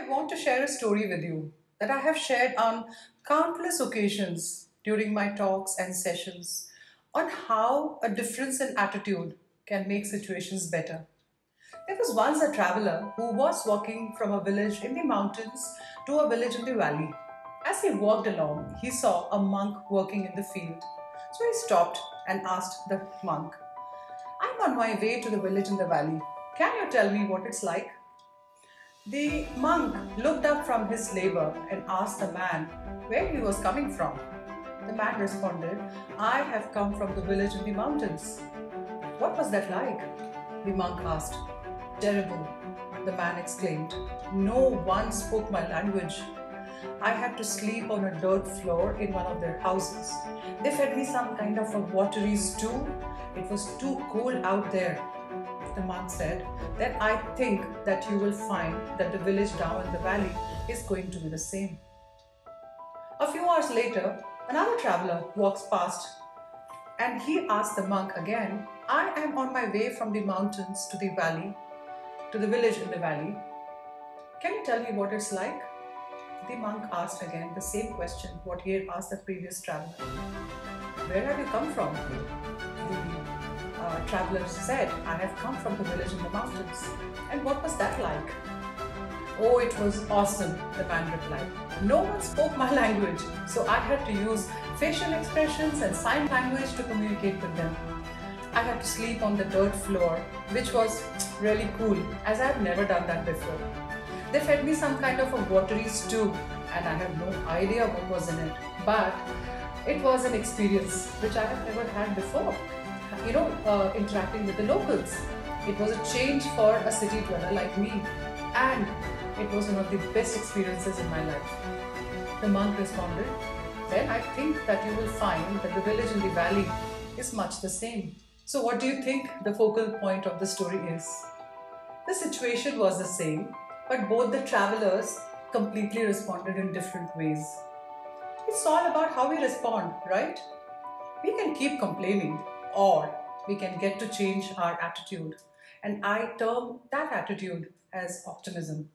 I want to share a story with you that I have shared on countless occasions during my talks and sessions on how a difference in attitude can make situations better. There was once a traveler who was walking from a village in the mountains to a village in the valley. As he walked along, he saw a monk working in the field. So he stopped and asked the monk, I'm on my way to the village in the valley. Can you tell me what it's like? The monk looked up from his labor and asked the man where he was coming from. The man responded, I have come from the village in the mountains. What was that like? The monk asked. Terrible, the man exclaimed. No one spoke my language. I had to sleep on a dirt floor in one of their houses. They fed me some kind of a watery stew. It was too cold out there. The monk said, Then I think that you will find that the village down in the valley is going to be the same. A few hours later, another traveler walks past and he asks the monk again, I am on my way from the mountains to the valley, to the village in the valley. Can you tell me what it's like? The monk asked again the same question what he had asked the previous traveler. Where have you come from? The uh, traveler said, I have come from the village in the mountains. And what was that like? Oh, it was awesome, the man replied. No one spoke my language, so I had to use facial expressions and sign language to communicate with them. I had to sleep on the dirt floor, which was really cool as I have never done that before. They fed me some kind of a watery stew and I have no idea what was in it, but it was an experience which I have never had before. You know, uh, interacting with the locals. It was a change for a city dweller like me and it was one of the best experiences in my life. The monk responded, Then I think that you will find that the village in the valley is much the same. So, what do you think the focal point of the story is? The situation was the same, but both the travelers completely responded in different ways. It's all about how we respond, right? We can keep complaining, or we can get to change our attitude. And I term that attitude as optimism.